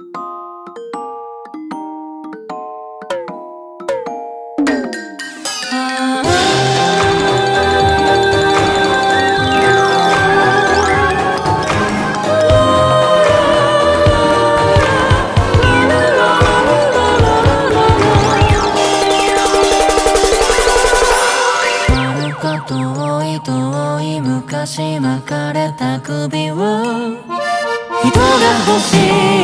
遥か遠い遠い昔巻かれた首を人が欲しい